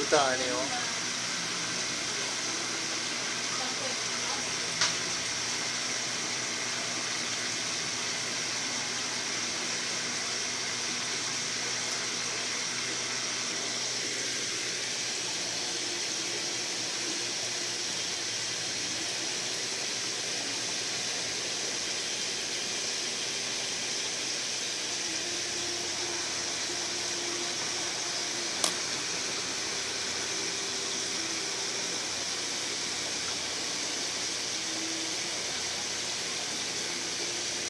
brutal eh. Oh.